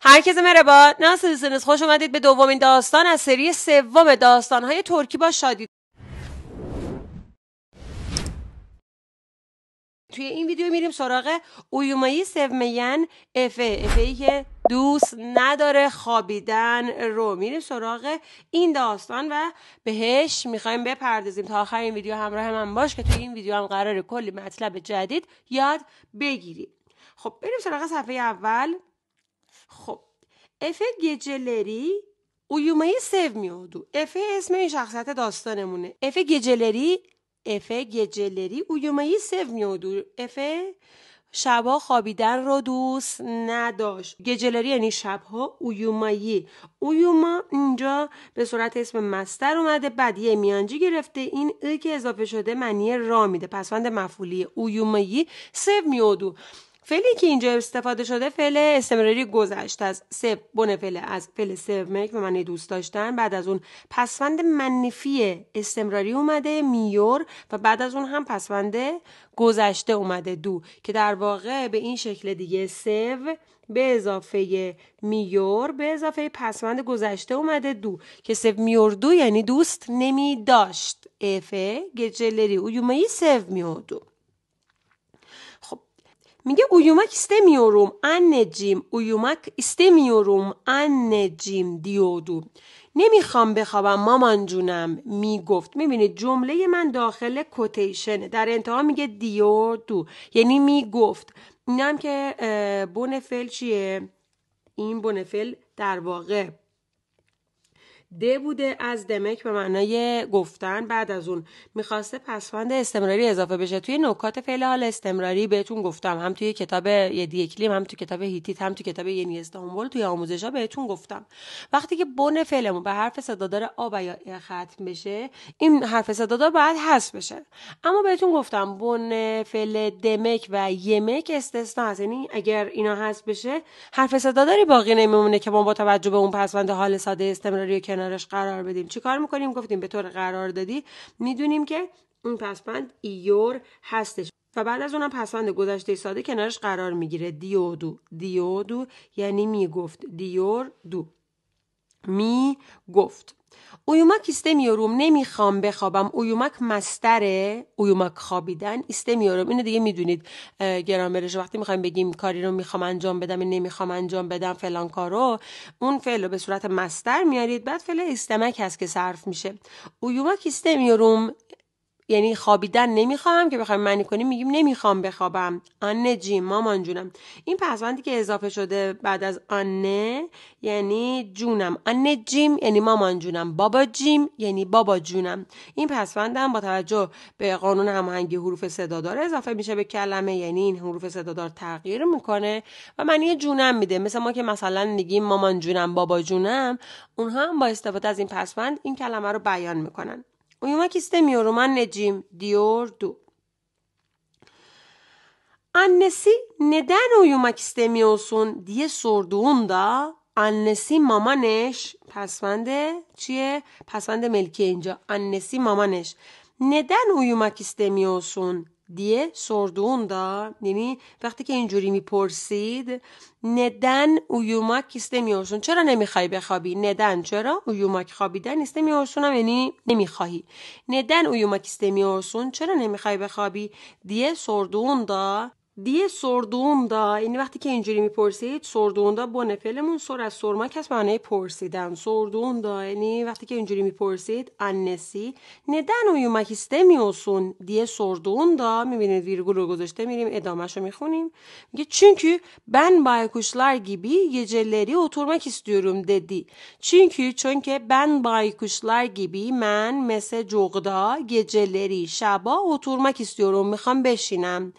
Herkese merhaba. Nasılsınız? خوش اومدید به دومین داستان از سری سوم داستانهای ترکی با شادی. توی این ویدیو میریم سراغ اویومایی سومین افه افه ای که دوست نداره خوابیدن رو میریم سراغ این داستان و بهش می‌خوایم بپردازیم تا آخر این ویدیو همراه من باش که توی این ویدیو هم قرار کلی مطلب جدید یاد بگیریم خب بریم سراغ صفحه اول خب Efe geceleri uyumayı sevmiyordu. Efe اسم این شخصیت داستانمونه. Efe geceleri Efe geceleri uyumayı sevmiyordu. Efe شبها خوابیدن رو دوست نداشت geceleri یعنی شبها uyumayı uyuma اینجا به صورت اسم مستر اومده بعد یه میانجی گرفته این ı که اضافه شده معنی را میده پسوند مفعولی uyumayı sevmiyordu فعلی که اینجا استفاده شده فعل استمراری گذشته از سب بن فعل از فعل سومک به معنی دوست داشتن. بعد از اون پسوند منفی استمراری اومده میور. و بعد از اون هم پسوند گذشته اومده دو. که در واقع به این شکل دیگه سو به اضافه میور به اضافه پسوند گذشته اومده دو. که سو میور دو یعنی دوست نمی داشت افه گجلری اویومایی سو میوردو میگه uyumak istemiyorum anneciğim uyumak istemiyorum anneciğim دیودو. نمی‌خوام بخوابم مامان جونم می‌گفت. می‌بینید جمله من داخل کوتیشنه در انتها میگه دیودو. یعنی می‌گفت. اینم که بونفل چیه؟ این بونفل در واقع د بوده از دمک به معنای گفتن بعد از اون. می‌خواسته پسفند استمراری اضافه بشه. توی نکات فعل حال استمراری بهتون گفتم. هم توی کتاب یدی اکلیم هم توی کتاب هیتیت هم توی کتاب ینی استانبول توی آموزش ها بهتون گفتم. وقتی که بن فعلمون به حرف صدادار آ یا ختم بشه این حرف صدادار باید حذف بشه. اما بهتون گفتم بن فعل دمک و یمک استثنا هست یعنی اگر اینا حذف بشه حرف صداداری باقی نمیمونه که ما با توجه به اون پسوند حال ساده استمراری کنارش قرار بدیم. چیکار می‌کنیم؟ گفتیم به طور قرار دادی. می‌دونیم که اون پسوند ایور هستش. و بعد از اونم پسوند گذشته ساده کنارش قرار می‌گیره. دیودو. دیودو یعنی می‌گفت. دیور دو. می گفت اویومک استمیوروم نمی‌خوام بخوابم. اویومک مستره. اویومک خوابیدن استمیوروم اینو دیگه می‌دونید. گرامرش وقتی می‌خوایم بگیم کاری رو می‌خوام انجام بدم نمی‌خوام انجام بدم فلان کارو اون فعل رو به صورت مستر میارید. بعد فعل استمک هست که صرف میشه. اویومک استمیوروم یعنی خوابیدن نمی‌خوام که بخوایم معنی کنیم میگیم نمی‌خوام بخوابم. آنه جیم مامان جونم. این پسوندی که اضافه شده بعد از آنه یعنی جونم. آنه جیم یعنی مامان جونم. بابا جیم یعنی بابا جونم. این پسوندم با توجه به قانون هماهنگی حروف صدادار اضافه میشه به کلمه یعنی این حروف صدادار تغییر می‌کنه و معنی جونم میده. مثل ما که مثلا میگیم مامان جونم بابا جونم اونها هم با استفاده از این پسوند این کلمه رو بیان می‌کنن. Uyumak istemiyorum anneciğim diyordu. Annesi neden uyumak istemiyorsun diye sorduğunda annesi mamaneş pasvende çiye pasvende melki ince annesi mamaneş neden uyumak istemiyorsun دیه sorduğunda یعنی وقتی که اینجوری می‌پرسید ندن اویوماک استمیورسون چرا نمی‌خوای بخوابی ندن چرا اویوماک خوابیدن استمیورسون هم یعنی نمی‌خواهی ندن اویوماک استمیورسون چرا نمی‌خوای بخوابی دیه sorduğunda دیه سردوندا یعنی وقتی که اینجوری می‌پرسید سردوندا با فعلمون سر از سرمک هست معنی پرسیدن سردوندا یعنی وقتی که اینجوری می‌پرسید انسی ندن uyumak istemiyorsun دیه سردوندا می‌بینید ویرگول رو گذاشته میریم ادامهش رو می‌خونیم میگه çünkü ben baykuşlar gibi geceleri oturmak istiyorum dedi. Çünkü çünkü ben baykuşlar gibi من مثل جغدا geceleri شبا oturmak istiyorum می‌خوام بشینم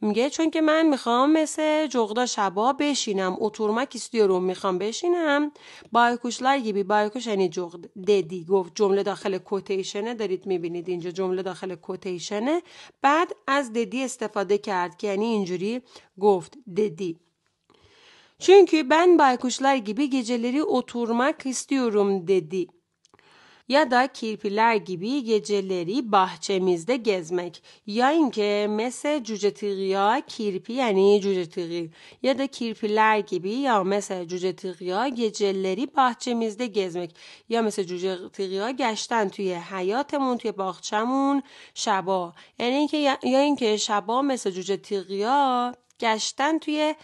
میگه چون که من می‌خوام مثل جغدا شبا بشینم اتورمک رو می‌خوام بشینم. بایکوشلر گیبی بایکوش یعنی جغد ددی. گفت جمله داخل کوتیشنه دارید می‌بینید اینجا جمله داخل کوتیشنه. بعد از ددی استفاده کرد که یعنی اینجوری گفت ددی. Çünkü ben baykuşlar gibi geceleri oturmak istiyorum dedi. Ya da kirpiler gibi geceleri bahçemizde gezmek ya اینکه مثل جوجه تیغیا kirpi یعنی جوجه تیغی ya da kirpiler gibi ya مثل جوجه تیغیا geceleri bahçemizde gezmek یا مثل جوجه تیغیا گشتن توی حیاتمون توی باغچمون شبا. یعنی اینکه یا اینکه شبا مثل جوجه تیغیا گشتن توی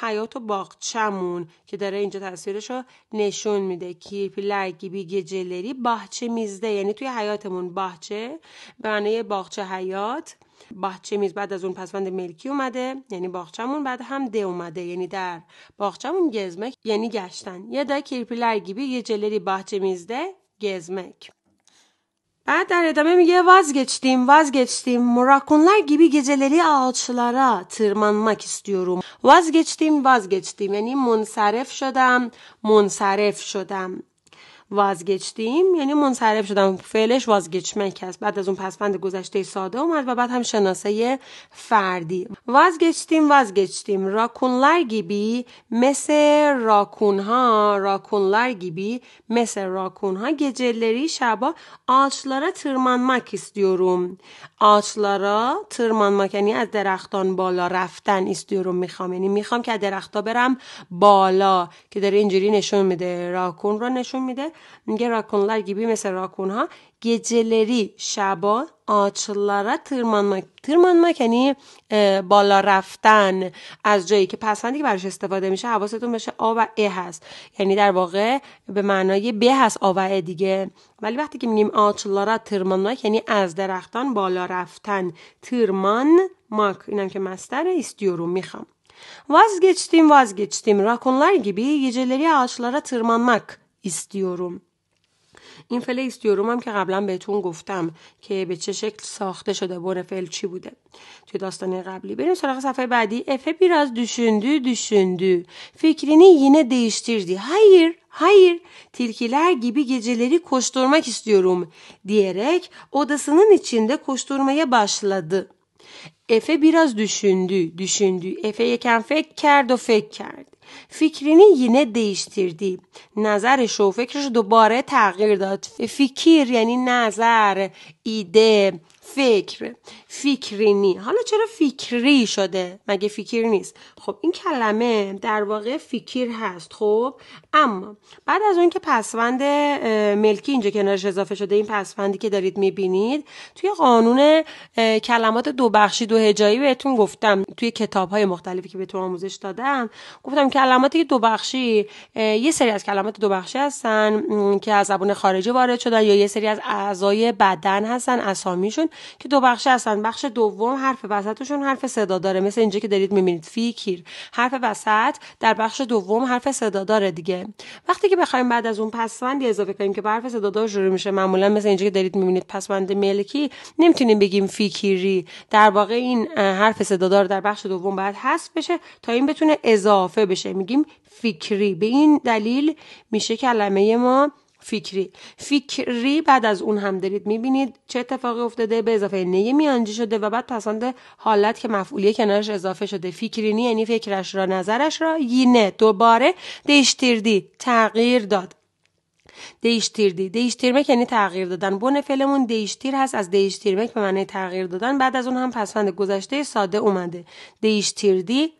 حیات و باغچمون که داره اینجا تصویرش رو نشون میده. kirpiler gibi geceleri bahçemizde یعنی توی حیاتمون باغچه به معنی باغچه حیات باغچه میز بعد از اون پسوند ملکی اومده یعنی باغچمون بعد هم ده اومده. یعنی در باغچمون gezmek یعنی گشتن. ya da kirpiler gibi geceleri bahçemizde gezmek بعد در ادامه میگه vazgeçtim vazgeçtim rakunlar gibi geceleri ağaçlara tırmanmak istiyorum vazgeçtim vazgeçtim یعنی منصرف شدم منصرف شدم وازگچتیم یعنی منصرف شدم. فعلش وازگچمک هست بعد از اون پسفند گذشته ساده اومد و بعد هم شناسه فردی. وازگچتیم وازگچتیم راکونlar gibi مثل راکونها راکونlar gibi مثل راکونها. geceleri şaba ağaçlara tırmanmak istiyorum ağaçlara tırmanmak یعنی از درختان بالا رفتن istiyorum می‌خوام. یعنی می‌خوام که از درختا برم بالا که داره اینجوری نشون میده. راکون رو نشون میده. میگه راکونlar gibi مثل راکون ها geceleri شبا آچlara tırmanmak tırmanmak یعنی بالا رفتن از جایی که پسندی که براش استفاده میشه حواستون باشه آ و ا هست. یعنی در واقع به معنای ب هست آ و ا دیگه. ولی وقتی که میگیم آچlara tırmanmak یعنی از درختان بالا رفتن tırmanmak اینم که مستر istiyorum می‌خوام. vazgeçtim vazgeçtim rakonlar gibi geceleri ağaçlara tırmanmak istiyorum این فعل ایستیوروم هم که قبلا بهتون گفتم که به چه شکل ساخته شده بون فعل چی بوده توی داستان قبلی بریم سراغ صفحه بعدی Efe biraz düşündü düşündü fikrini yine değiştirdi hayır hayır tilkiler gibi geceleri koşturmak istiyorum diyerek odasının içinde koşturmaya başladı. Efe biraz düşündü, düşündü. Efe یکم فکر کرد و فکر کرد. فکرینی یینه değiştirdi. نظرش و فکرش دوباره تغییر داد. فکر یعنی نظر، ایده، فکر فکرینی حالا چرا فکری شده؟ مگه فکر نیست؟ خب این کلمه در واقع فکر هست خب؟ اما بعد از اون که پسوند ملکی اینجا کنارش اضافه شده این پسوندی که دارید می‌بینید توی قانون کلمات دو بخشی دو هجایی بهتون گفتم. توی کتاب های مختلفی که بهتون آموزش دادم گفتم کلماتی که دو بخشی یه سری از کلمات دو بخشی هستن که از زبان خارجی وارد شدن یا یه سری از اعضای بدن هستن اسامیشون که دو بخش هستن. بخش دوم حرف وسطشون حرف صدا داره. مثل اینجا که دارید می‌بینید. فیکیر حرف وسط در بخش دوم حرف صدا داره دیگه. وقتی که بخوایم بعد از اون پسوندی اضافه کنیم که حرف صدا دار شروع میشه معمولا مثل اینجا که دارید می‌بینید پسوند ملکی نمی‌تونیم بگیم فیکیری در واقع این حرف صدا دار در بخش دوم باید حذف بشه تا این بتونه اضافه بشه. میگیم فکری. به این دلیل میشه کلمه ما فکری. فکری بعد از اون هم دارید می‌بینید چه اتفاقی افتاده به اضافه نیه میانجی شده و بعد پسند حالت که مفعولیه کنارش اضافه شده. فکرینی یعنی فکرش را نظرش را. یینه دوباره دیشتیردی تغییر داد. دیشتیردی. دیشتیرمک یعنی تغییر دادن. بون فعلمون دیشتیر هست از دیشتیرمک به معنی تغییر دادن. بعد از اون هم پسفند گذشته ساده اومده. دیشتیردی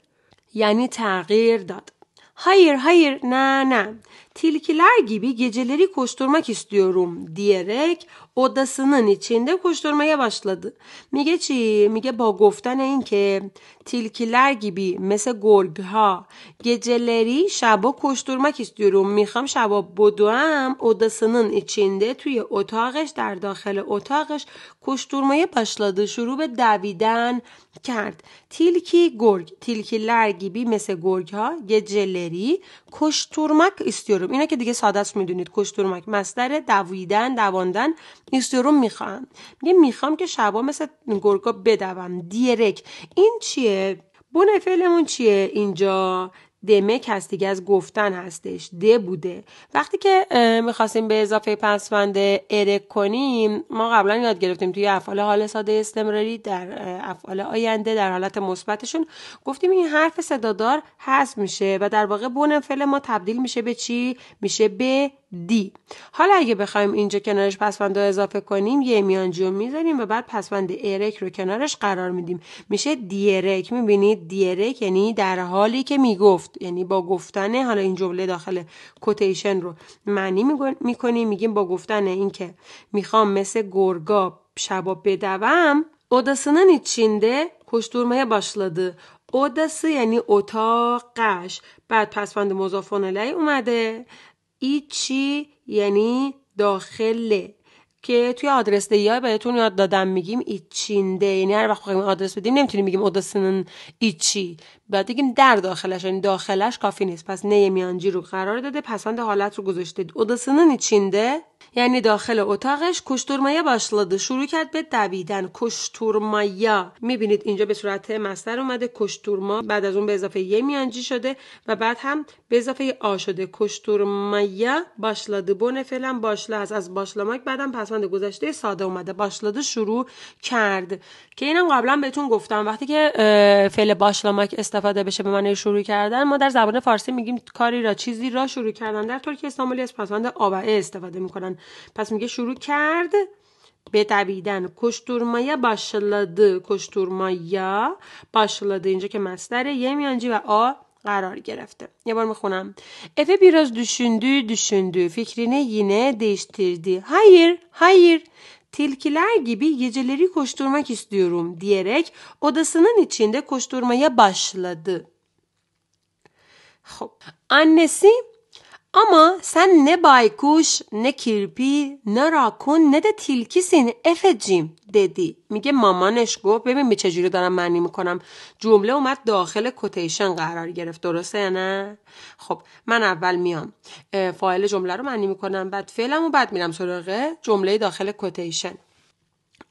یعنی تغییر داد. hayır hayır نه نه. tilkiler gibi geceleri koşturmak istiyorum diyerek odasının içinde koşturmaya başladı. میگه چی؟ میگه با گفتن این که tilkiler gibi مثل گرگ ها geceleri شبا koşturmak istiyorum میخوام شبا بدوم odasının içinde توی اتاقش در داخل اتاقش koşturmaya başladı شروع به دویدن کرد tilki گرگ tilkiler gibi مثل گرگ ها geceleri koşturmak istiyorum اینا که دیگه ساده است می‌دونید. koşturmak مصدر دویدن دواندن ایستروم می‌خوام. میگه می‌خوام که شبا مثل گرگا بدوم. دیرک. این چیه؟ بون فعلمون چیه اینجا؟ دمک هست دیگه از گفتن هستش. د بوده. وقتی که می‌خواستیم به اضافه پسوند ارک کنیم ما قبلا یاد گرفتیم توی افعال حال ساده استمراری در افعال آینده در حالت مثبتشون گفتیم این حرف صدادار حذف میشه و در واقع بون فعل ما تبدیل میشه به چی؟ میشه به دی. حالا اگه بخوایم اینجا کنارش پسوند رو اضافه کنیم یه میانجی رو می‌ذاریم و بعد پسوند ارک رو کنارش قرار میدیم. میشه دیرک. می‌بینید دیرک یعنی در حالی که می‌گفت. یعنی با گفتن حالا این جمله داخل کوتیشن رو معنی می‌کنیم میگیم با گفتن اینکه می‌خوام مثل گرگا شبا بدوم odasının içinde koşturmaya başladı. Odası یعنی اتاقش. بعد پسوند مضاف الیه اومده. ایچی یعنی داخله. که توی آدرس دیا بهتون یاد دادم میگیم ایچینده. یعنی هر وقت بخوایم آدرس بدیم نمی‌تونیم میگیم اودسنن ایچی. باید بگیم در داخلش. یعنی داخلش کافی نیست. پس نه میانجی رو قرار داده پسند حالت رو گذاشته. اودسنن ایچینده. یعنی داخل اتاقش کشتورمایا باشلاده شروع کرد به دویدن کشتورمایا می‌بینید اینجا به صورت مستر اومده. کشتورما بعد از اون به اضافه یه میانجی شده و بعد هم به اضافه آ شده. کشتورمایا باشلاده بون فعلا باشله هست از باشلاماک بعدم پسوند گذشته ساده اومده. باشلاده شروع کرد. که اینم قبلا بهتون گفتم. وقتی که فعل باشلاماک استفاده بشه به معنی شروع کردن ما در زبان فارسی میگیم کاری را چیزی را شروع کردن. در ترکیه استانبولی از پسوند آبعه استفاده می‌کنن. پس میگه شروع کرد به دویدن koşturmaya başladı koşturmaya başladı اینجا که مصدر یه میانجی و آ قرار گرفته یه بار میخونم Efe biraz düşündü düşündü fikrini yine değiştirdi hayır hayır tilkiler gibi geceleri koşturmak istiyorum diyerek odasının içinde koşturmaya başladı. خب annesi Ama sen ne baykuş, ne kirpi, ne rakun, ne de tilkisin افجیم dedi. میگه مامانش گفت ببین به چجوری دارم معنی می‌کنم جمله اومد داخل کوتیشن قرار گرفت درسته نه خب من اول میام فاعل جمله رو معنی می‌کنم بعد فعلم و بعد میرم سراغ جمله داخل کوتیشن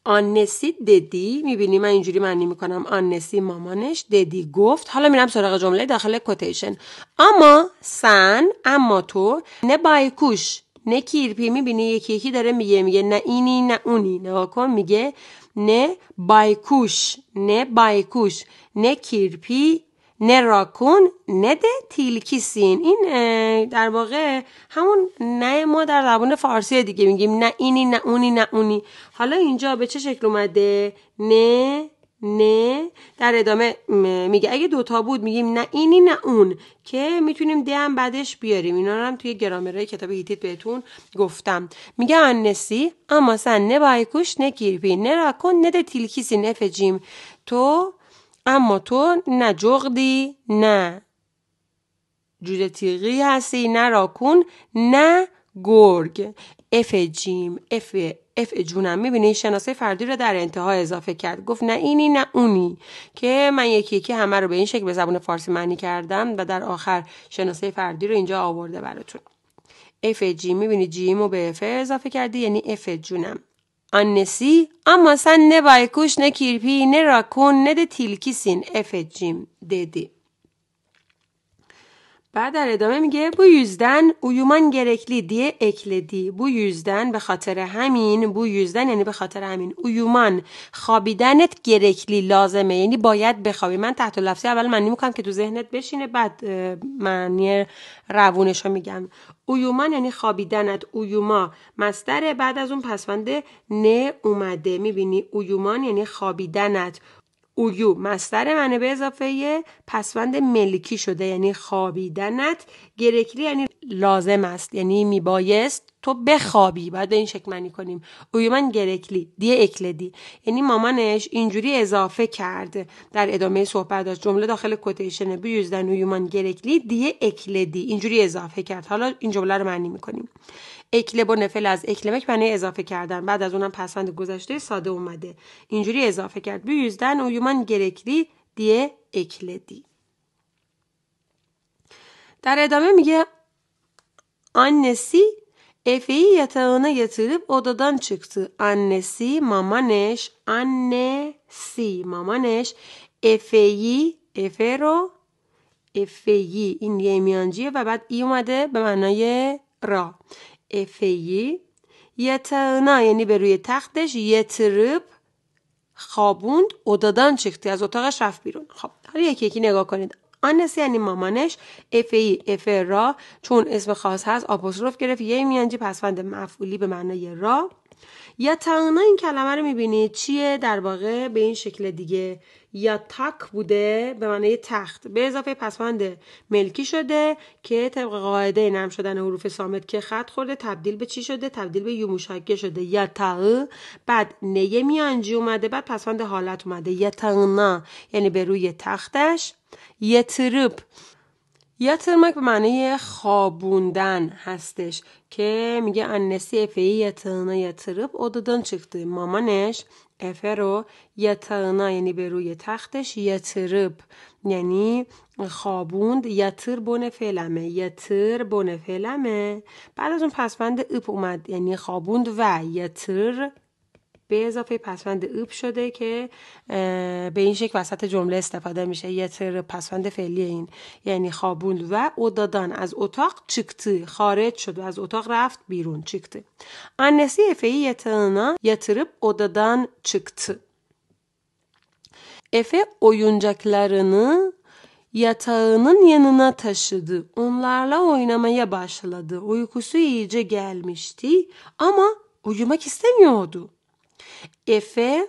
Annesi dedi؟ می‌بینی من اینجوری معنی می‌کنم. Annesi مامانش dedi. گفت. حالا میرم سراغ جمله داخل کوتیشن. اما سن اما تو ne baykuş ne kirpi. می‌بینی یکی یکی داره میگه میگه نه اینی نه اونی. نگاه کن میگه نه بایکوش نه بایکوش نه کیرپی نه راکون نه ده تیلکیسین این در واقع همون نه ما در زبان فارسی دیگه میگیم. نه اینی نه اونی نه اونی. حالا اینجا به چه شکل اومده؟ نه نه. در ادامه میگه اگه دوتا بود میگیم نه اینی نه اون. که می‌تونیم ده هم بعدش بیاریم. اینا هم توی گرامرهای کتاب هیتیت بهتون گفتم. میگه annesi ama sen ne baykuş ne kirpi ne rakun ne tilkisin Efecim تو اما تو نه جغدی نه جوجه تیغی هستی نه راکون نه گرگ. Efecim Efe Efe جونم. می‌بینی شناسه فردی رو در انتها اضافه کرد. گفت نه اینی نه اونی. که من یکی یکی همه رو به این شکل به زبان فارسی معنی کردم و در آخر شناسه فردی رو اینجا آورده براتون. Efecim می‌بینی cim رو به Efe اضافه کردی یعنی Efe جونم. Annesi ama sen ne baykuş ne kirpi ne rakun ne de tilkisin Efecim dedi. بعد در ادامه میگه bu yüzden uyuman gerekli diye ekledi. Bu yüzden به خاطر همین bu yüzden یعنی به خاطر همین. uyuman خوابیدنت gerekli لازمه. یعنی باید بخوابی. من تحت لفظی اول معنی می‌کنم که تو ذهنت بشینه بعد معنی روونش رو میگم. اویومان یعنی خوابیدنت. اویوما مستره. بعد از اون پسوند نه اومده. می‌بینی؟ اویومان یعنی خوابیدنت. اویو. مستر منه به اضافه پسوند ملکی شده یعنی خوابیدنت. گرکلی یعنی لازم است یعنی میبایست. تو بخوابی بعد به این شکل معنی کنیم. اویومن گرکلی دی اکلدی. یعنی مامانش اینجوری اضافه کرد در ادامه صحبت داشت جمله داخل کوتیشن بیوزدن اویومن گرکلی دی اکلدی. اینجوری اضافه کرد. حالا این جمله رو معنی می‌کنیم. اکله با نفل از اکلمک معنی اضافه کردن. بعد از اونم پسوند گذشته ساده اومده. اینجوری اضافه کرد. yüzden uyuman gerekli diye ekledi در ادامه میگه annesi Efe'yi yatağına yatırıp odadan çıktı. Annesi, mamaneş, annesi, mamaneş Efe'yi, Efe رو افیی این یه میانجیه و بعد ای اومده به معنای را افیی یتنا یعنی به روی تختش یترب خوابوند اودادان چیختی از اتاقش رفت بیرون خب حالا یکی یکی نگاه کنید آنسی یعنی مامانش اف ای اف را چون اسم خاص هست آپوستروف گرفت یه میانجی پسفند مفعولی به معنای را. یا تانا این کلمه رو می‌بینید چیه؟ در واقع به این شکل دیگه. یا تاک بوده به معنی تخت. به اضافه پسوند ملکی شده که طبق قاعده نرم شدن حروف سامت که خط خورده تبدیل به چی شده؟ تبدیل به یو مشکه شده. یا تا بعد نیه میانجی اومده بعد پسوند حالت اومده. یا تانا یعنی به روی تختش. یترب یترمک به معنی خوابوندن هستش که میگه انسی افی یترنا یترب اودادان چکته مامانش افه رو یترنا یعنی به روی تختش یترب یعنی خوابوند. یتر بونه فعلمه. یتر بونه فعلمه. بعد از اون پسفند اپ اومد. یعنی خوابوند و یتر به اضافه پسوند اوب شده که به این شکل وسط جمله استفاده میشه یه تر پسوند فعلی این یعنی خوابوند و او دادن از اتاق چکتی خارج شد و از اتاق رفت بیرون چکتی annesi Efe'yi yatağına yatırıp odadan çıktı. Efe oyuncaklarını yatağının yanına taşıdı. Onlarla oynamaya başladı. Uykusu iyice gelmişti ama uyumak istemiyordu. Efe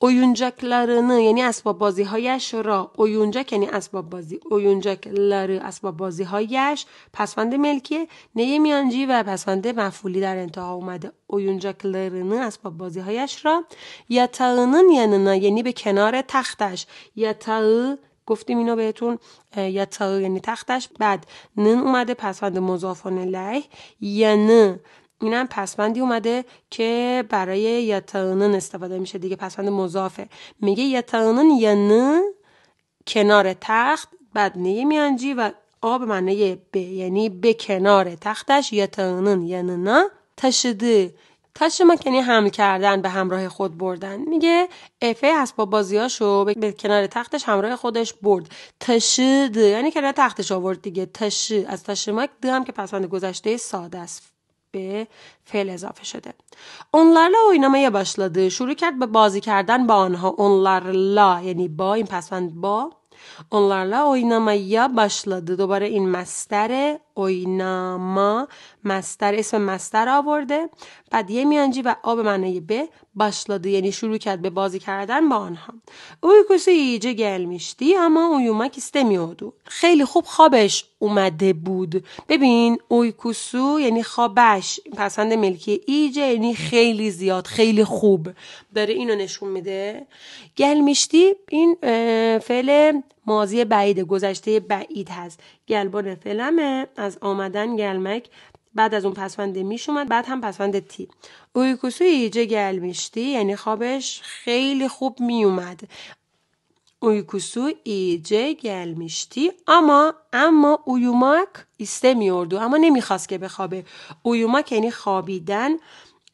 oyuncaklarını یعنی اسباب بازی هایش را oyuncak یعنی اسباب بازی oyuncakları اسباب بازی هایش پسوند ملکیه نه میانجی و پسوند مفعولی در انتها اومده. oyuncaklarını اسباب بازی هایش را یتağının yanına یعنی به کنار تختش. یتاğı گفتیم اینو بهتون یتاğı یعنی تختش. بعد نن اومده پسوند مضافانه له یعنی اینم پسوندی اومده که برای یتانن استفاده میشه. دیگه پسوند مضافه. میگه یتانن یعنی کنار تخت بعد نیه میانجی و آب معنی به یعنی به کنار تختش یتانن یعنی نه تشده تشمک یعنی حمل کردن به همراه خود بردن. میگه افه اسباب بازیاشو به کنار تختش همراه خودش برد. تشد یعنی کنار تختش آورد دیگه. تش. از تشمک ده هم که پسوند گذشته ساده است. به فعل اضافه شده. اونlarla oynamaya başladı شروع کرد به بازی کردن با آنها. اونlarla یعنی با این پسوند با. onlarla oynamaya başladı دوباره این مستر oynama مستر اسم مستر آورده. بعد یه میانجی و آب معنی به başladı یعنی شروع کرد به بازی کردن با آنها. uykusu iyice gelmişti ama uyumak istemiyordu خیلی خوب خوابش اومده بود. ببین اویکوسو یعنی خوابش. پسند ملکی ایجه یعنی خیلی زیاد خیلی خوب. داره اینو نشون میده. گلمیشتی این فعل ماضی بعید گذشته بعید هست. گلبان فعلمه از آمدن گلمک. بعد از اون پسوند میش اومد. بعد هم پسوند تی. اویکوسو ایجه گلمیشتی. یعنی خوابش خیلی خوب میومد. uykusu iyice gelmişti ama ama uyumak istemiyordu ama نمی‌خواست که بخوابه. uyumak یعنی خوابیدن.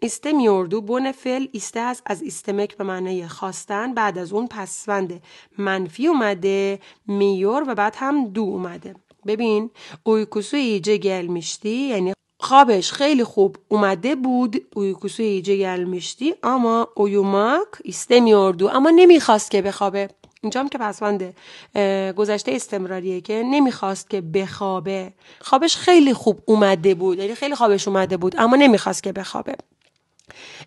Istemiyordu بون فعل ایسته است از استمک به معنای خواستن بعد از اون پسوند منفی اومده میور و بعد هم دو اومده. ببین uykusu iyice gelmişti یعنی خوابش خیلی خوب اومده بود uykusu iyice gelmişti ama uyumak istemiyordu اما نمی‌خواست که بخوابه. اینجا هم که پسوند گذشته استمراریه که نمی‌خواست که بخوابه. خوابش خیلی خوب اومده بود یعنی خیلی خوابش اومده بود اما نمی‌خواست که بخوابه.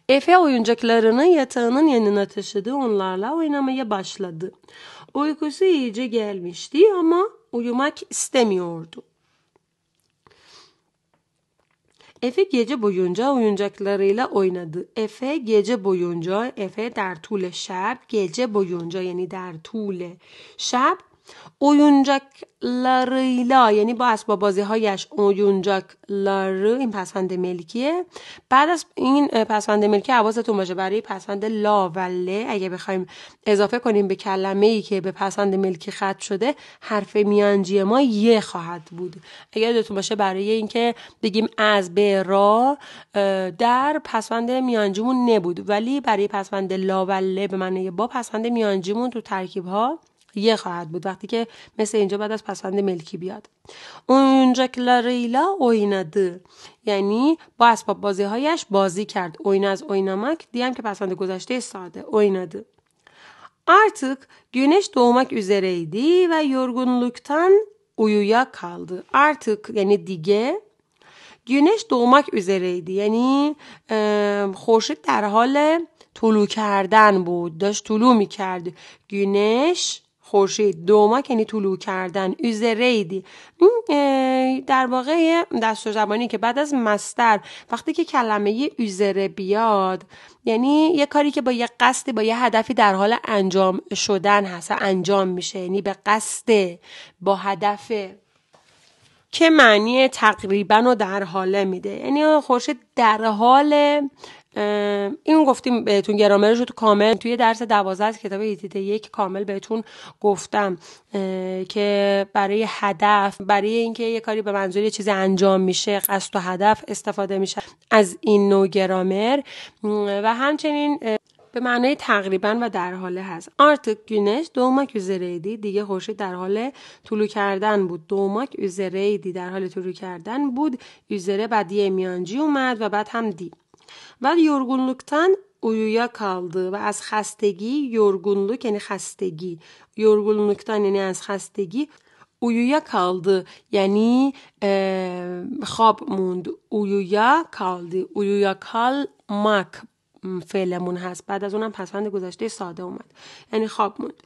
Efe oyuncaklarını yatağının yanına taşıdı onlarla oynamaya başladı. Uykusu iyice gelmişti ama uyumak istemiyordu. Efe gece boyunca oyuncaklarıyla oynadı. Efe gece boyunca, Efe der tule şeb, gece boyunca yani der tule şeb oyuncaklarıyla یعنی با اسباب بازی هایش این پسوند ملکیه. بعد از این پسوند ملکی حواستون باشه برای پسوند لا و له اگه بخوایم اضافه کنیم به کلمه ای که به پسوند ملکی خط شده حرف میانجی ما یه خواهد بود. اگر یادتون باشه برای اینکه بگیم از به را در پسوند میانجیمون نبود. ولی برای پسوند لا و له به معنی با پسوند میانجیمون تو ترکیب ها یه خواهد بود وقتی که مثل اینجا بعد از پسوند ملکی بیاد oyuncaklarıyla oynadı یعنی با اسباب بازی هایش بازی کرد اوین از oynamak دیم که پسوند گذشته ساده oynadı Artık güneş doğmak üzereydi ve yorgunluktan uyuya kaldı. Artık yani güneş doğmak üzereydi. Yani e, خورشید در حال طلوع کردن بود. داشت طلوع می‌کرد. güneş خورشید دوماک یعنی طلوع کردن اوزریدی این در واقع دستور زبانی که بعد از مستر وقتی که کلمه اوزره بیاد یعنی یه کاری که با یه قصد با یه هدفی در حال انجام شدن هست انجام میشه یعنی به قصد با هدف که معنی تقریبا رو در حاله میده. یعنی خورشید در حال این گفتیم بهتون گرامرش رو تو کامل. توی درس دوازده از کتاب ایتیت یک کامل بهتون گفتم که برای هدف برای اینکه یه کاری به منظور یه چیزی انجام میشه قصد و هدف استفاده میشه از این نوع گرامر. و همچنین به معنای تقریبا و در حاله هست آرتک گونش دوماک üzereydi دیگه خورشید در حال طلوع کردن بود. دوماک üzereydi در حال طلوع کردن بود. üzere بعد یه میانجی اومد و بعد هم دی و yorgunluktan uyuya kaldı و از خستگی yorgunluk یعنی خستگی yorgunluktan یعنی از خستگی uyuya kaldı. یعنی خواب موند uyuya kaldı. Uyuya kalmak فعلمون هست بعد از اونم پسوند گذشته ساده اومد یعنی خواب موند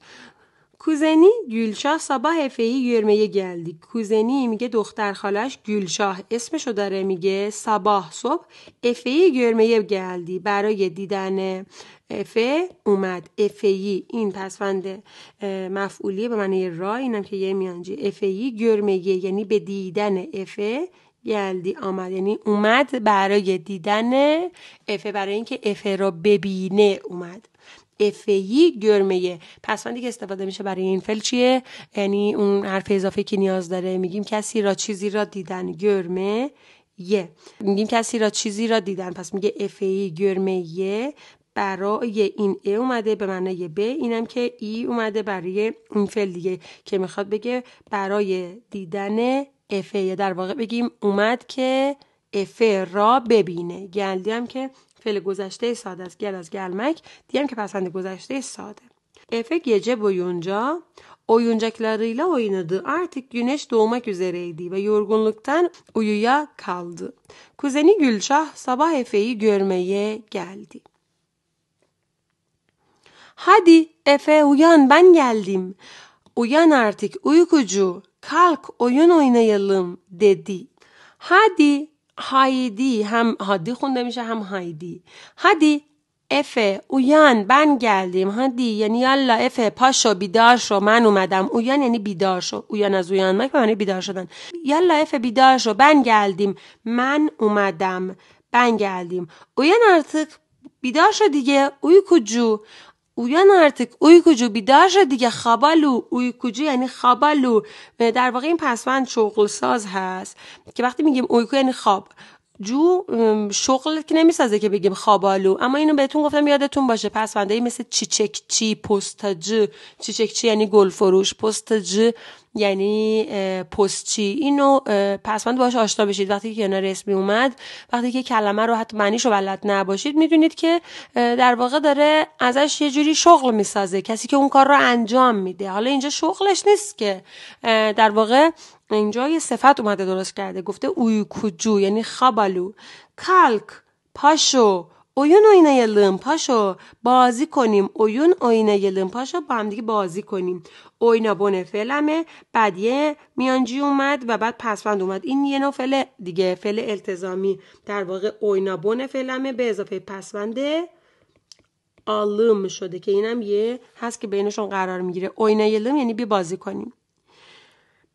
کوزنی گülşah sabah افهی görmeye geldi. کوزنی میگه دختر خالش گülşah اسمشو داره میگه sabah صبح افهی görmeye geldi. برای دیدن افه اومد افهی این پسوند مفعولیه به معنی را اینم که یه میانجی افهی görmeye یعنی به دیدن افه گلدی آمد یعنی اومد برای دیدن افه برای اینکه افه را ببینه اومد افهی گرمه پسوندی که استفاده میشه برای این فعل چیه؟ یعنی اون حرف اضافه که نیاز داره. میگیم کسی را چیزی را دیدن گرمه یه. میگیم کسی را چیزی را دیدن. پس میگه افهی گرمه یه. برای این ا اومده به معنای ب اینم که ای اومده برای این فعل دیگه که می‌خواد بگه برای دیدن افه در واقع بگیم اومد که افه را ببینه. گلدی هم که فعل گذشته ساده است gel از gelmek diyem ki pasande گذشته sade. Efe gece boyunca oyuncaklarıyla oynadı. Artık güneş doğmak üzereydi ve yorgunluktan uyuya kaldı. Kuzeni Gülşah sabah Efe'yi görmeye geldi. Hadi Efe uyan ben geldim. Uyan artık uykucu. Kalk oyun oynayalım dedi. Hadi هایدی هم هادی خونده میشه هم هایدی. هادی افه اویان بن گلدیم هادی یعنی یالا افه پاشو بیدار شو. من اومدم. اویان یعنی بیدار شو. اویان از اویان. مک معنی بیدار شدن. یالا افه بیدار شو. بن گلدیم من اومدم. بن گلدیم اویان artık بیدار شو دیگه. اوی کجو اویان artık uykucu. بیدار شد دیگه خابالو uykucu یعنی خابالو در واقع این پسوند شغل ساز هست که وقتی میگیم اویکو یعنی خواب جو شغل که نمی‌سازه که بگیم خوابالو اما اینو بهتون گفتم یادتون باشه پسونده مثل چیچکچی پستاجی چیچکچی یعنی گل فروش پستاجی یعنی پستچی اینو پسوند باش آشنا بشید. وقتی که کنار اسمی اومد وقتی که کلمه رو حتی معنیش رو بلد نباشید می‌دونید که در واقع داره ازش یه جوری شغل می‌سازه. کسی که اون کار رو انجام میده. حالا اینجا شغلش نیست که در واقع اینجا یه صفت اومده درست کرده گفته کجو یعنی خبالو کلک پاشو اویون oynayalım پاشو بازی کنیم. اویون oynayalım پاشو با هم دیگه بازی کنیم. اوینا بونه فعلمه بعد یه میانجی اومد و بعد پسفند اومد. این یه نوع فعل دیگه فعل التزامی. در واقع اوینا بونه فعلمه به اضافه پسونده آلم شده که اینم یه هست که بینشون قرار می‌گیره. oynayalım یعنی بی بازی کنیم.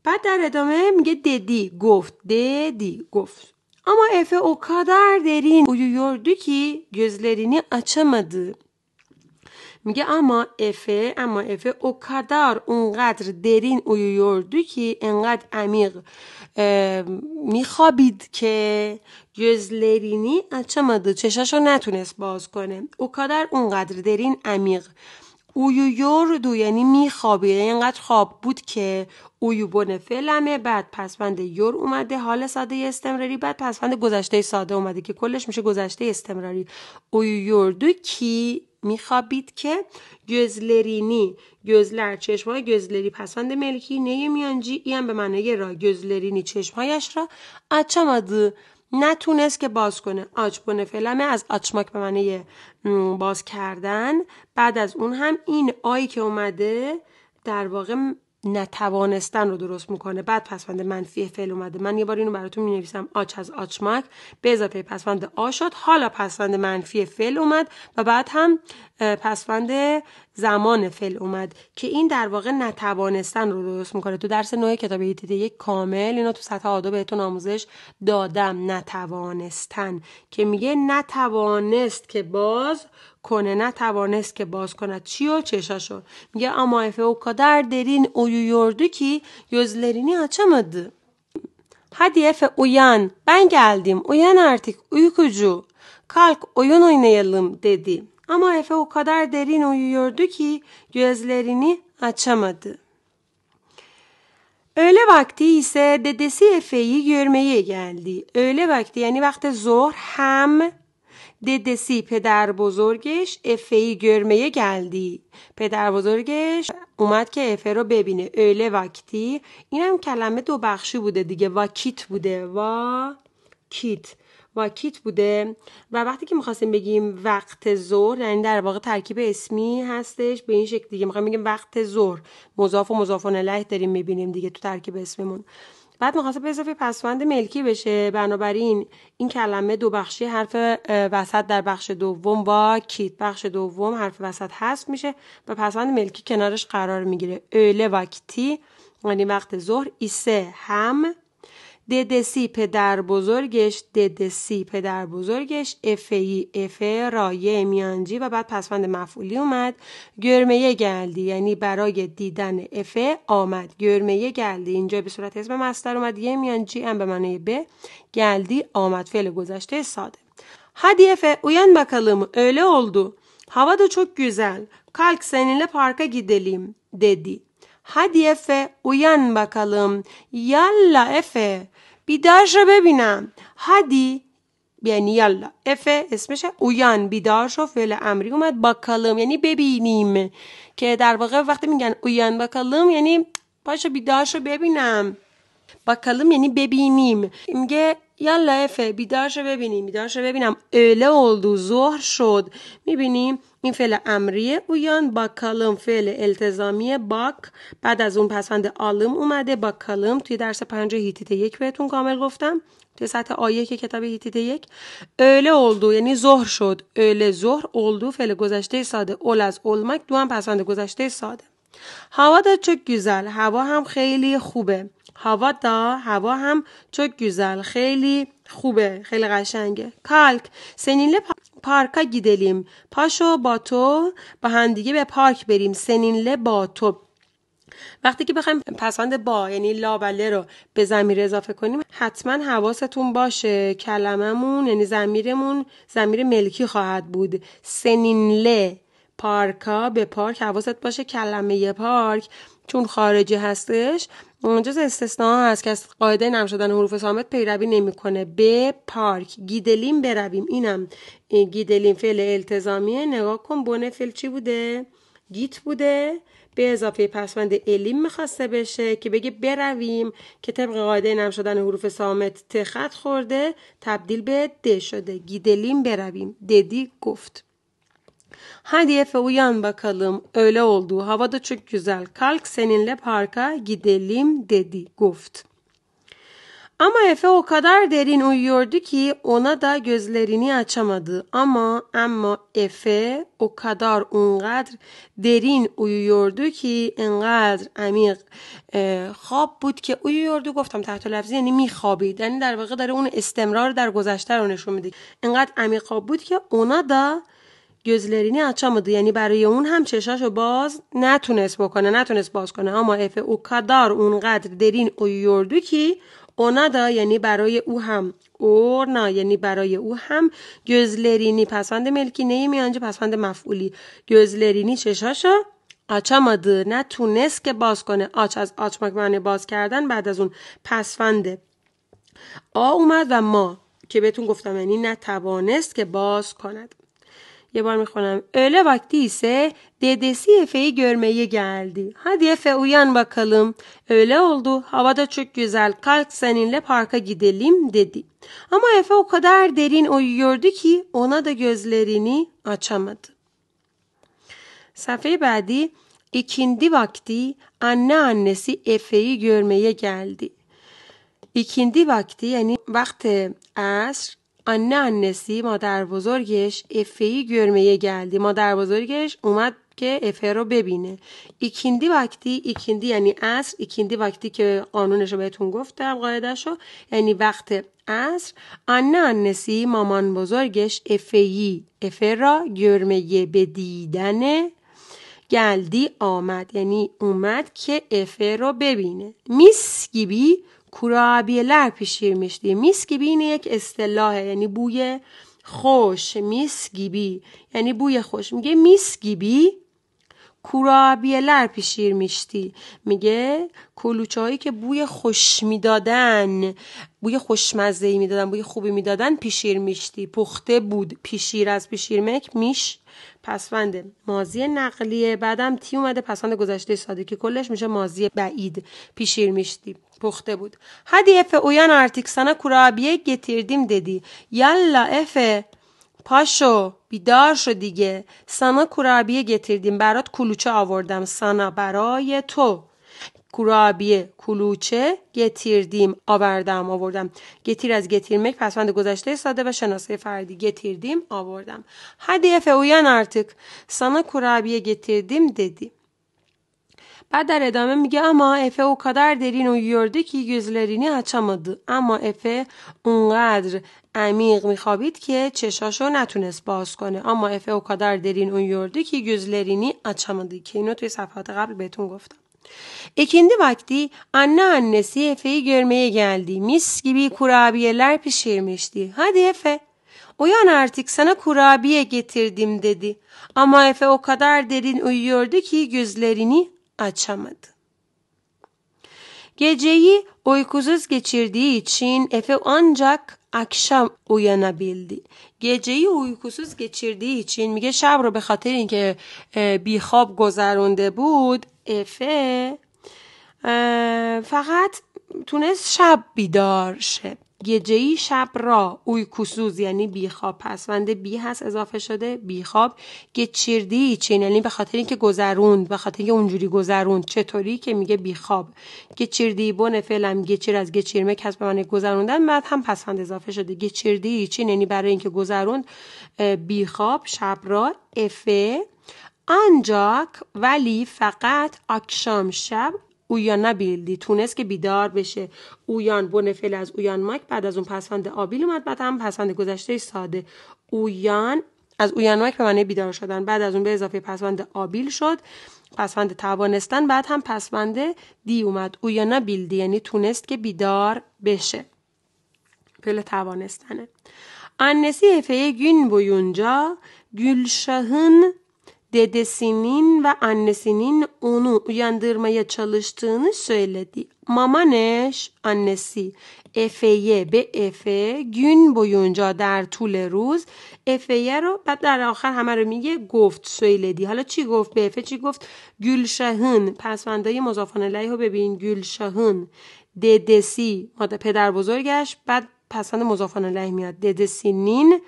بعد در ادامه میگه ددی گفت ددی گفت. Ama Efe o kadar derin uyuyordu ki gözlerini açamadı. میگه اما افه اما افه او کادار اونقدر درین uyuyordu ki انقدر عمیق میخوابید که gözlerini açamadı چشاشو نتونست باز کنه. او کادر اونقدر درین عمیق. Uyuyordu یعنی میخوابید یعنی اینقدر خواب بود که اویوبون فعلمه بعد پسوند یور اومده حال ساده استمراری بعد پسوند گذشته ساده اومده که کلش میشه گذشته استمراری. uyuyordu کی میخوابید که گزلرینی گزلر چشمهای گزلری پسوند ملکی نه میانجی ای هم به معنای را گزلرینی چشمهایش را اچماdı نتونست که باز کنه. آچبونه فلمه از آچماک به معنی باز کردن. بعد از اون هم این آی که اومده در واقع نتوانستن رو درست می‌کنه. بعد پسوند منفی فعل اومده. من یه بار اینو براتون می نویسم آچ از آچماک. به اضافه پسوند آ شد. حالا پسوند منفی فعل اومد و بعد هم پسوند زمان فعل اومد که این در واقع نتوانستن رو درست می‌کنه. تو درس نوع کتاب هیتیت یک کامل اینا تو سطح آداب بهتون آموزش دادم. نتوانستن که میگه نتوانست که باز کنه نتوانست که باز کند. چی و چشاشو میگه اما efe o kadar derin uyuyordu ki gözlerini açamadı. Hadi Efe uyan ben geldim uyan artık uykucu kalk oyun oynayalım dedi. Ama Efe o kadar derin uyuyordu ki gözlerini açamadı. Öğle vakti ise dedesi Efe'yi görmeye geldi. Öğle vakti yani vakti zor hem ددسی پدر بزرگش افهی گرمه گلدی پدر بزرگش اومد که افه رو ببینه اوله وقتی اینم کلمه دو بخشی بوده دیگه واکیت بوده وا کیت واکیت بوده. و وقتی که می‌خواستیم بگیم وقت ظهر یعنی در واقع ترکیب اسمی هستش به این شکل دیگه می‌خوایم بگیم وقت ظهر. مضاف و مضاف الیه داریم می‌بینیم دیگه تو ترکیب اسممون بعد می‌خواسته به اضافه پسوند ملکی بشه. بنابراین این کلمه دو بخشی حرف وسط در بخش دوم با کیت بخش دوم حرف وسط هست میشه و پسوند ملکی کنارش قرار می‌گیره. اوله وقتی یعنی وقت ظهر. ایسه هم. ددسی پدر بزرگش ددسی پدر بزرگش افهی افه رایه میانجی و بعد پسوند مفعولی اومد گرمه گلدی یعنی برای دیدن افه آمد گرمه گلدی اینجا به صورت اسم مستر اومد یه میانجی هم به معنی به گلدی آمد فعل گذشته ساده Hadi Efe uyan bakalım öyle oldu. Hava da çok güzel. Kalk seninle parka gidelim dedi. Hadi Efe uyan bakalım. Yalla Efe بیدار شو ببینم. هدی یعنی یالا افه اسمشه اویان بیدار شو فعل امری اومد باکالم یعنی ببینیم. که در واقع وقتی میگن اویان باکالم یعنی پاشو بیدار شو ببینم. Bakalım یعنی ببینیم. میگه یالا Efe بیدار شو ببینیم بیدار شو ببینم. öğle oldu ظهر شد. می‌بینیم این فعل امریه uyan bakalım فعل التزامی bak. بعد از اون پسوند alım اومده. Bakalım توی درس پنج Hitit یک بهتون کامل گفتم. توی سطح A یه که کتاب Hitit یک. öğle oldu یعنی ظهر شد. öğle ظهر oldu فعل گذشته ساده. اول از olmak du هم پسوند گذشته ساده. هوا دا çok güzel هوا هم خیلی خوبه. هوا دا هوا هم çok güzel خیلی خوبه خیلی قشنگه. کالک. سنینله پارکا gidelim پاشو با تو با همدیگه به پارک بریم. سنینله با تو. وقتی که بخوایم پسند با یعنی لابله رو به زمیر اضافه کنیم حتما حواستون باشه. کلممون یعنی زمیرمون زمیر ملکی خواهد بود. سنینله پارکا به پارک حواست باشه. کلمه پارک چون خارجی هستش. جز استثناء هست که از قاعده نم شدن حروف سامت پیروی نمی‌کنه. به پارک. گیدلیم برویم. اینم. گیدلیم فعل التزامیه. نگاه کن بونه فعل چی بوده؟ گیت بوده. به اضافه پسوند الیم می‌خواسته بشه که بگه برویم که طبق قاعده نم شدن حروف سامت تخت خورده تبدیل به د شده. گیدلیم برویم. ددی گفت. Hadi Efe uyan bakalım. Öyle oldu. Hava da çok güzel. Kalk seninle parka gidelim dedi Guft. Ama Efe o kadar derin uyuyordu ki ona da gözlerini açamadı. Ama ama Efe o kadar اونقدر derin uyuyordu ki انقدر عمیق خواب بود که uyuyordu گفتم تحت لفظی یعنی میخوابید یعنی در واقع داره اون استمرار در گذشته رو نشون میده انقدر عمیق خواب بود که اونا دا gözlerini açamadı. یعنی برای اون هم چشاشو باز نتونست بکنه نتونست باز کنه. اما اف او kadar اونقدر درین uyuyordu ki اونا یعنی برای او هم اورنا یعنی برای او هم gözlerini پسوند ملکی نمیانجا پسوند مفعولی. gözlerini چشاشو آچاماده نتونست که باز کنه. آچ از آچماک معنی باز کردن بعد از اون پسفنده آ اومد و ما که بهتون گفتم یعنی نتوانست که باز کند. یه bar میخونم. Öyle vakti ise dedesi Efe'yi görmeye geldi. Hadi Efe uyan bakalım. Öyle oldu. Havada çok güzel. Kalk seninle parka gidelim dedi. Ama Efe o kadar derin uyuyordu ki ona da gözlerini açamadı. Safiye بعدی ikindi vakti anne annesi Efe'yi görmeye geldi. ikindi vakti yani vakti asr anne annesi مادر بزرگش Efe'yi görmeye geldi مادر بزرگش اومد که Efe رو ببینه. ikindi vakti ikindi یعنی عصر ikindi vakti که قانونش رو بهتون گفتم قاعدش یعنی وقت عصر anneannesi مامان بزرگش Efe'yi Efe را görmeye به دیدن گلدی آمد. یعنی اومد که افه رو ببینه. میس گیبی kurabiyeler pişirmişti. Mis gibi yine یک اصطلاحه یعنی بوی خوش میس گیبی یعنی بوی خوش میگه میس گیبی کورابیلر پیشیرمیشتی میگه کلوچه هایی که بوی خوش می‌دادن بوی خوشمزه می‌دادن بوی خوبی می‌دادن پیشیر میشتی. پخته بود پیشیر از پیشیرمک میش. پسوند مازی نقلیه. بعدم تی اومده پسوند گذشته ساده که کلش میشه مازی بعید. پیشیر میشتی. پخته بود. هدی اف اویان sana kurabiye getirdim dedi yalla efe پاشو بیدار شو دیگه. سانا کورابیه گتیردیم. برات کلوچه آوردم. سانا برای تو. کورابیه کلوچه گتیردیم. آوردم آوردم. گتیر از گتیرمک پسوند گذشته ساده و شناسه فردی. گتیردیم آوردم. هدی اف اویان artık sana kurabiye getirdim dedi بعد در ادامه میگه اما افه او kadar derin uyuyordu ki gözlerini açamadı. اما افه اونقدر عمیق میخوابید که چشاشو نتونست باز کنه. اما افه او kadar derin uyuyordu ki gözlerini açamadı. که اینو توی صفحات قبل بهتون گفتم. İkindi vakti anne annesi Efe'yi görmeye geldi. Mis gibi kurabiyeler pişirmişti. Hadi Efe uyan artık sana kurabiye getirdim dedi. Ama Efe o kadar derin uyuyordu ki gözlerini açamadı. Geceyi uykusuz geçirdiği için Efe ancak akşam uyanabildi. Geceyi uykusuz geçirdiği için میگه شب رو به خاطر اینکه بیخواب گذرونده بود افه فقط تونست شب بیدار شه گجهی شب را اویکوسوز یعنی بیخواب پسوند بی هست اضافه شده بیخواب گچیردی چین یعنی به خاطر اینکه گذروند به خاطر اینکه اونجوری گذروند. چطوری که میگه بیخواب گچیردی بون فعلم گچیر از گچیرمه کس به معنی گذروندن بعد هم پسوند اضافه شده. گچیردی چین یعنی برای اینکه گذروند بیخواب شب را افه آنجاک ولی فقط اکشام شب اویان نبیلدی تونست که بیدار بشه. اویان بون فعل از اویان ماک بعد از اون پسوند آبیل اومد بعد هم پسوند گذشته ساده. اویان از اویان ماک به معنی بیدار شدن. بعد از اون به اضافه پسوند آبیل شد. پسوند توانستن بعد هم پسوند دی اومد. اویانا بیلدی یعنی تونست که بیدار بشه. پل توانستنه. annesi Efe'ye gün boyunca Gülşah'ın dedesinin ve annesinin onu uyandırmaya çalıştığını söyledi. Mamaneş annesi Efe'ye به Efe gün boyunca در طول روز افیه رو بعد در آخر همه رو میگه گفت سویلدی حالا چی گفت به افه چی گفت گلشهن پسوندای مضافان الیه رو ببین گلشهن ددسی ماده پدر بزرگش بعد پسوند مضافان الیه میاد ددسینین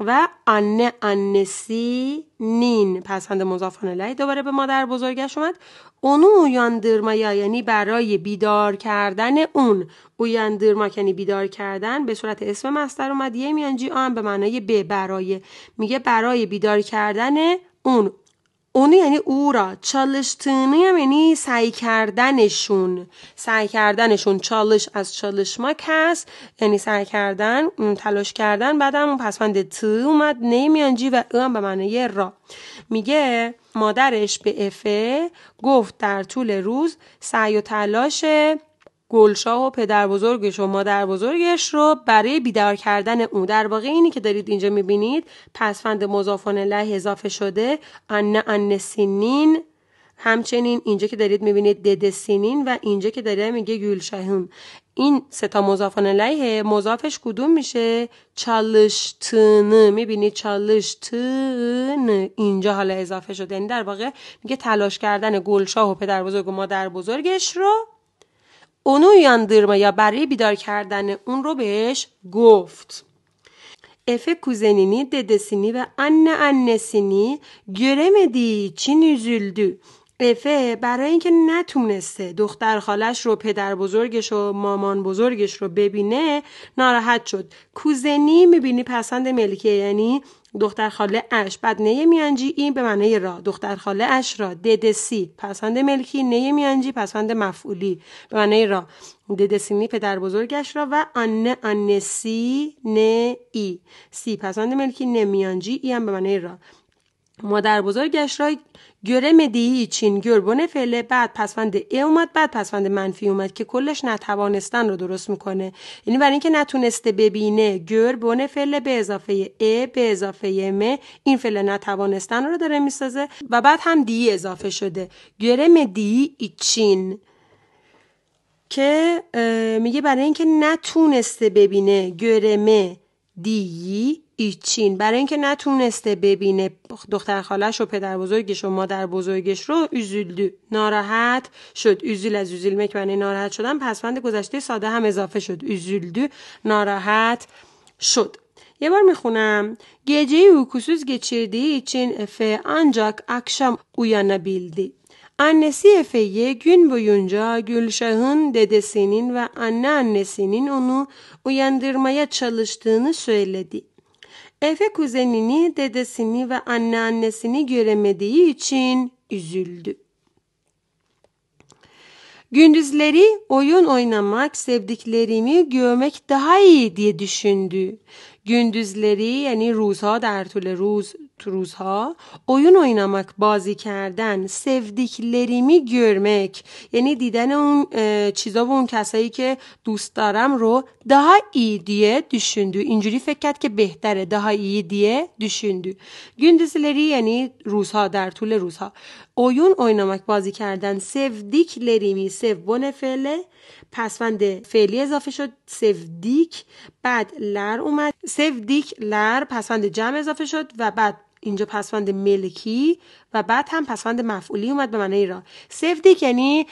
و انه انسی نین. پسند مضافان الیه دوباره به مادر بزرگش اومد. اونو اویاندرمایا یعنی برای بیدار کردن اون. اویاندرما یعنی بیدار کردن به صورت اسم مستر اومد. یه میانجی آن به معنای به برای. میگه برای بیدار کردن اون. اونو یعنی او را. چالشتونی هم یعنی سعی کردنشون. سعی کردنشون. چالش از چالشماک هست یعنی سعی کردن تلاش کردن. بعدم اون پسوند ت اومد نمیانجی و او هم به معنی را. میگه مادرش به افه گفت در طول روز سعی و تلاش گلشاه و پدر بزرگش و مادر بزرگش رو برای بیدار کردن او. در واقع اینی که دارید اینجا می‌بینید پسفند مضافان له اضافه شده ان ان سینین همچنین اینجا که دارید می‌بینید دد سینین و اینجا که داره میگه گلشاهون. این ستا مضافان لیه مضافش کدوم میشه؟ چالشتن. می‌بینید چالشتن اینجا حالا اضافه شده. یعنی در واقع میگه تلاش کردن گلشاه و پدر بزرگ و مادر بزرگش رو اونو یاندرما یا برای بیدار کردن اون رو بهش گفت Efe kuzenini, dedesini ve anne annesini göremediği için üzüldü. افه برای اینکه نتونسته دختر خالش رو پدر بزرگش و مامان بزرگش رو ببینه ناراحت شد کوزنی می‌بینی پسند ملکه یعنی دختر خاله اش. بعد نه میانجی این به معنی را. دختر خاله اش را. ددسی پسند ملکی نه میانجی پسند مفعولی. به معنی را. ددسینی پدر بزرگش را و انه انسی نه ای. سی. پسند ملکی نمیانجی ای هم به معنی را. مادر بزرگش را گره مدی چین گربونه فعله. بعد پسوند ا اومد بعد پسوند منفی اومد که کلش نتوانستن رو درست می‌کنه. یعنی برای اینکه نتونسته ببینه گر بونه فعله به اضافه ا به اضافه م این فعله نتوانستن رو داره می‌سازه. و بعد هم دی اضافه شده. گره مدی چین. که میگه برای اینکه نتونسته ببینه گرمه دی ایچین برای اینکه نتونسته ببینه دختر خالش و پدر بزرگش و مادر بزرگش رو ازیلدو ناراحت شد. ازیل از ازیل مکمنه ناراحت شدن. پس فند گذشته ساده هم اضافه شد. ازیلدو ناراحت شد. یه بار می‌خونم. گیجی و کسوز گیچیردی ایچین افه انجاک اکشم اویا نبیلدی انسی افه یه گن بایونجا گلشهن ددسینین و انه انسینین اونو اویاندرمایا چلشتینی سویلدی. Efe kuzenini, dedesini ve anneannesini göremediği için üzüldü. Gündüzleri oyun oynamak, sevdiklerimi görmek daha iyi diye düşündü. Gündüzleri yani روزها در طول روز تو روزها. oyun oynamak بازی کردن. sevdiklerimi görmek یعنی دیدن اون چیزا و اون کسایی که دوست دارم رو daha iyi diye اینجوری فکر کرد که بهتره. daha iyi diye düşündü gündüzleri یعنی روزها در طول روزها. oyun oynamak بازی کردن. sev بن فعله پسوند فعلی اضافه شد. سفدیک بعد لر اومد. سفدیک لر پسوند جمع اضافه شد و بعد اینجا پسوند ملکی و بعد هم پسوند مفعولی اومد به معنی را سفدیک یعنی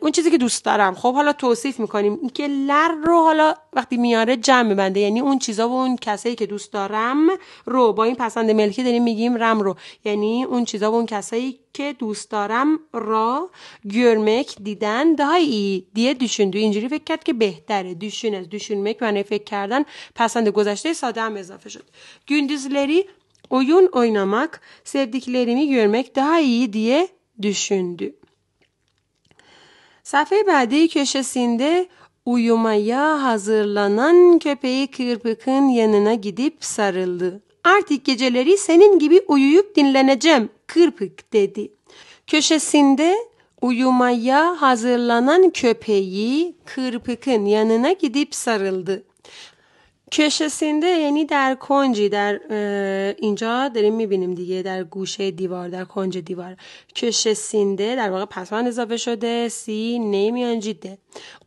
اون چیزی که دوست دارم. خب حالا توصیف می‌کنیم. اینکه لر رو حالا وقتی میاره جمع بنده. یعنی اون چیزا و اون کسایی که دوست دارم رو با این پسوند ملکی داریم میگیم رم رو. یعنی اون چیزا و اون کسایی که دوست دارم را گرمک دیدن. دایی دیه دوشوندو اینجوری فکر کرد که بهتره. دوشون از دوشونمک معنی فکر کردن پسند گذشته ساده هم اضافه شد. gündüzleri Oyun oynamak, sevdiklerimi görmek daha iyi diye düşündü. Safe Badi köşesinde uyumaya hazırlanan köpeği Kırpık'ın yanına gidip sarıldı. Artık geceleri senin gibi uyuyup dinleneceğim Kırpık dedi. Köşesinde uyumaya hazırlanan köpeği Kırpık'ın yanına gidip sarıldı. کشسینده یعنی در کنجی در اینجا داریم می‌بینیم دیگه در گوشه دیوار در کنج دیوار. کشسینده در واقع پسوند اضافه شده سی نمیانجیده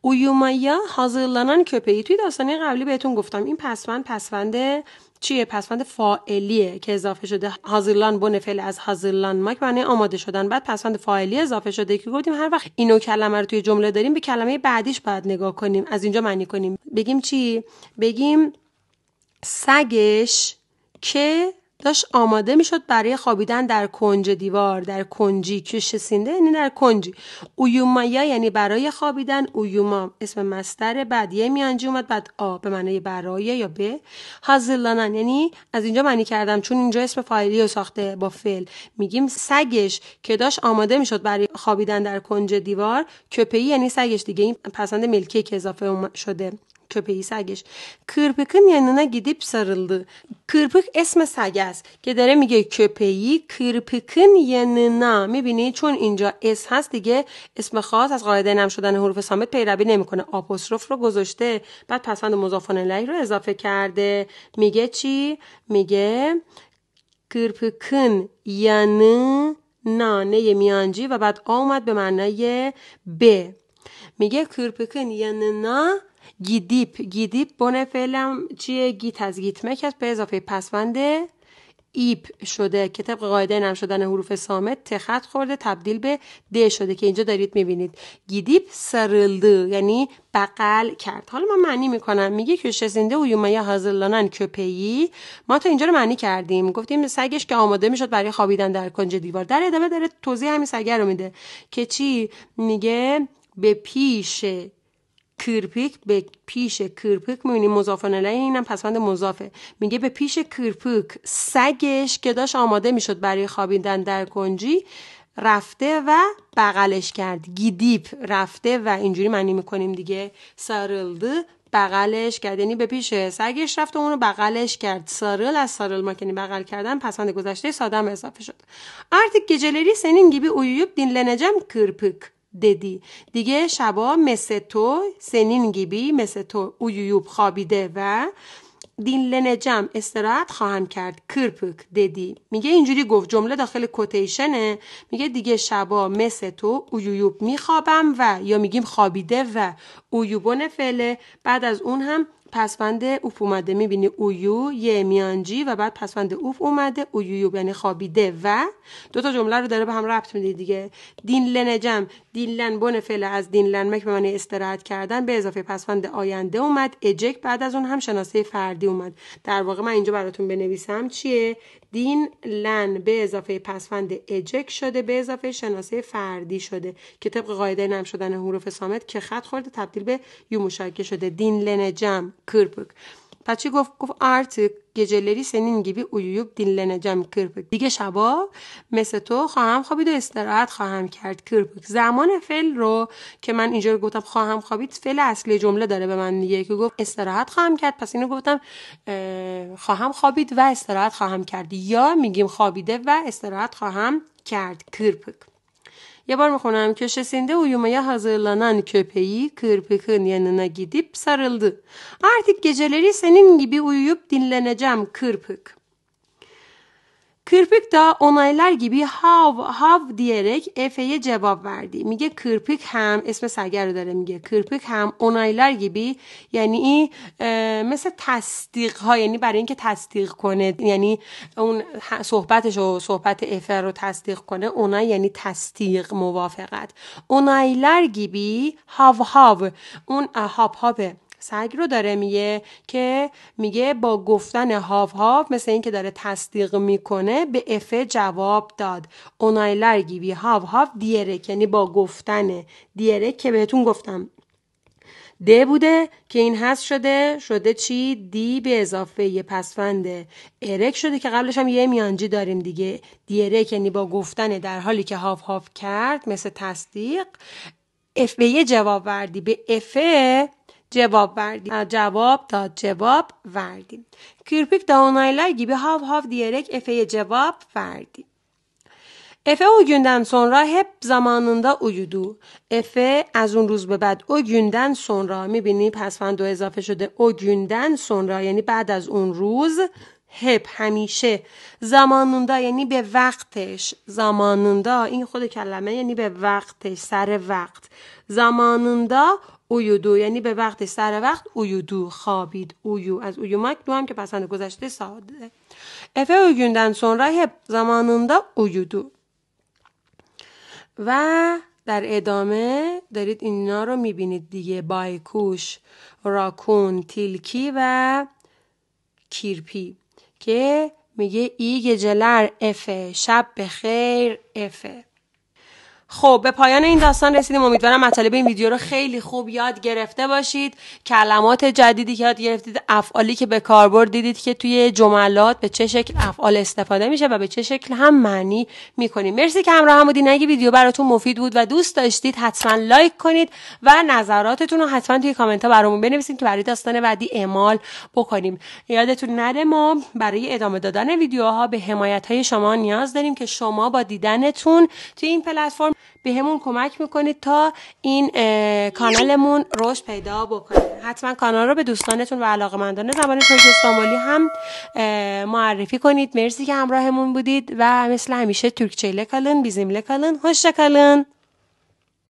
اویومایا hazırlanan köpeği توی داستانی قبلی بهتون گفتم این پسوند پسوند چیه؟ پسوند فاعلیه که اضافه شده. حاضرلان بن فعل از حاضرلان ماک معنی آماده شدن. بعد پسوند فاعلی اضافه شده که گفتیم هر وقت اینو کلمه رو توی جمله داریم به کلمه بعدیش باید نگاه کنیم. از اینجا معنی کنیم. بگیم چی؟ بگیم سگش که داشت آماده می‌شد برای خوابیدن در کنج دیوار در کنجی کشسینده یعنی در کنجی اویومایا یعنی برای خوابیدن. اویوما اسم مستر بعد یه میانجی اومد بعد آ به معنی برای یا به. هازلانن یعنی از اینجا معنی کردم چون اینجا اسم فایلی رو ساخته با فعل. میگیم سگش که داشت آماده می‌شد برای خوابیدن در کنج دیوار. köpeği یعنی سگش دیگه. این پسوند ملکی که اضافه شده. Köpeği سگش Kırpık'ın yanına gidip sarıldı. اسم سگ است که داره میگه köpeği? Kırpık'ın yanına می‌بینی چون اینجا اسم هست دیگه اسم خاص از قاعده نم شدن حروف صامت پیروی نمی‌کنه آپوستروف رو گذاشته بعد پسوند مضاف الیه رو اضافه کرده میگه چی میگه Kırpık'ın yanı نانه میانجی و بعد آمد به معنای ب میگه کرپکن yanına گیدیپ. گیدیپ بونه فعلم چیه؟ گیت از گیتمک به اضافه پسوند ایپ شده که طبق قاعده نم شدن حروف سامت تخت خورده تبدیل به د شده که اینجا دارید می‌بینید. گیدیپ سرلده یعنی بغل کرد. حالا من معنی می‌کنم. میگه که شسینده و یومیا hazırlanan köpeği ما تا اینجا رو معنی کردیم. گفتیم سگش که آماده می‌شد برای خوابیدن در کنج دیوار. در ادامه داره توضیح همین سگه رو میده. که چی؟ میگه به پیش Kırpık به پیش Kırpık می‌بینی؟ مضاف اینم پسوند مضافه. میگه به پیش Kırpık سگش که داشت آماده می‌شد برای خوابیدن در کنجی رفته و بغلش کرد. Gidip رفته و اینجوری معنی می‌کنیم دیگه. Sarıldı بغلش کرد. یعنی به پیش سگش رفت و اونو بغلش کرد. سارل از سارل ماکنی بغل کردن پسوند گذشته سادم اضافه شد. artık geceleri senin gibi uyuyup dinleneceğim kırpık dedi. دیگه شبا مثل تو سنین گیبی مثل تو اویوب خوابیده و دینلنجم استراحت خواهم کرد. کرپک ددی. میگه اینجوری گفت. جمله داخل کوتیشنه. میگه دیگه شبا مثل تو اویوب میخوابم و یا میگیم خوابیده و اویوبون فعله. بعد از اون هم پسوند اوف اومده می‌بینی اویو یه میانجی و بعد پسوند اوف اومده اویو یعنی خوابیده و دو تا جمله رو داره به هم ربط میده دیگه. دین جم دینلن بن فعل از دینلن مک به معنی استراحت کردن به اضافه پسوند آینده اومد اجک بعد از اون هم شناسه فردی اومد. در واقع من اینجا براتون بنویسم چیه؟ دین لن به اضافه پسوند اجک شده به اضافه شناسه فردی شده که طبق قاعده نم شدن حروف سامت که خط خورده تبدیل به یو شده. دین لن جم کرپک چی گفت گفت artık geceleri senin gibi uyuyup dinleneceğim کرپک دیگه شبا مثل تو خواهم خوابید و استراحت خواهم کرد کرپک زمان فعل رو که من اینجا گفتم خواهم خوابید فعل اصلی جمله داره به من میگه که گفت استراحت خواهم کرد پس اینو گفتم خواهم خوابید و استراحت خواهم کرد یا میگیم خوابیده و استراحت خواهم کرد کرپک Yabar konağın köşesinde uyumaya hazırlanan köpeği kırpıkın yanına gidip sarıldı. Artık geceleri senin gibi uyuyup dinleneceğim kırpık.'' Kırpık da onaylar gibi hav hav diyerek Efe'ye cevap verdi. میگه کرپک هم اسم سگر رو داره میگه کرپک هم onaylar gibi یعنی مثل تصدیق ها یعنی برای اینکه تصدیق کنه یعنی اون صحبتش و صحبت افه رو تصدیق کنه اونای یعنی تصدیق موافقت onaylar gibi hav hav. اون هاپ هاپه سگ رو داره میگه که میگه با گفتن هاف هاف مثل اینکه داره تصدیق می‌کنه به افه جواب داد. اونایلر گیبی هاف هاف دیرک یعنی با گفتن دیرک که بهتون گفتم. د بوده که این هست شده. شده چی؟ دی به اضافه یه پسفند ارک شده که قبلش هم یه میانجی داریم دیگه. دیرک یعنی با گفتن در حالی که هاف هاف کرد مثل تصدیق. اف به یه جواب وردی. به افه cevap verdi. Cevap da cevap verdi. Kirpik de onaylar gibi hav hav diyerek Efe'ye cevap verdi. Efe o günden sonra hep zamanında uyudu. Efe اون روز به بعد o günden sonra می‌بینی پسفند دو اضافه شده o günden sonra یعنی بعد از اون روز hep همیشه زمانوندا یعنی به وقتش زمانوندا این خود کلمه یعنی به وقتش سر وقت زمانوندا اویودو یعنی به وقت سر وقت اویودو خوابید. اویو از uyumak دو هم که پسند گذشته ساده. Efe o günden sonra hep zamanında uyudu و در ادامه دارید اینا رو می‌بینید دیگه. بایکوش راکون تیلکی و کیرپی که میگه ای گجلر افه شب به خیر افه خب به پایان این داستان رسیدیم. امیدوارم مطالب این ویدیو رو خیلی خوب یاد گرفته باشید. کلمات جدیدی که یاد گرفتید افعالی که به کاربرد دیدید که توی جملات به چه شکل افعال استفاده میشه و به چه شکل هم معنی می‌کنیم. مرسی که همراه هم بودین. اگه ویدیو براتون مفید بود و دوست داشتید حتما لایک کنید و نظراتتون رو حتما توی کامنت ها برامون بنویسید که برای داستان بعدی اعمال بکنیم. یادتون نره ما برای ادامه دادن ویدیوها به حمایت های شما نیاز داریم که شما با دیدنتون توی این پلتفرم به همون کمک می‌کنید تا این کانالمون رشد پیدا بکنه. حتما کانال رو به دوستانتون و علاقمندان زبان ترک استانبولی هم معرفی کنید. مرسی که همراهمون بودید و مثل همیشه ترکچه لکالن بیزیم لکالن هشت